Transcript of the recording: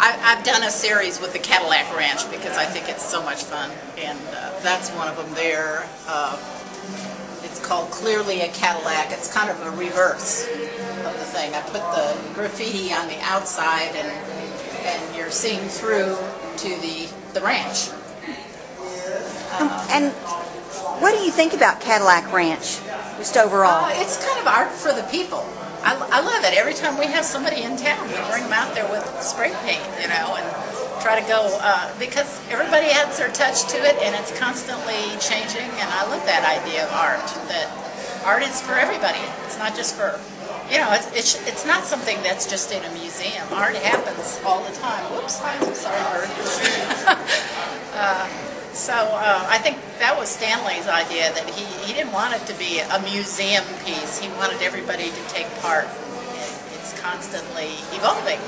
I, I've done a series with the Cadillac Ranch because I think it's so much fun, and uh, that's one of them there. Uh, it's called Clearly a Cadillac. It's kind of a reverse of the thing. I put the graffiti on the outside, and and you're seeing through to the the ranch. And what do you think about Cadillac Ranch, just overall? Uh, it's kind of art for the people. I, I love it. Every time we have somebody in town, we bring them out there with spray paint, you know, and try to go uh, because everybody adds their touch to it, and it's constantly changing. And I love that idea of art. That art is for everybody. It's not just for, you know, it's it's, it's not something that's just in a museum. Art happens all the time. Whoops, I'm sorry. So uh, I think that was Stanley's idea that he, he didn't want it to be a museum piece. He wanted everybody to take part. It, it's constantly evolving.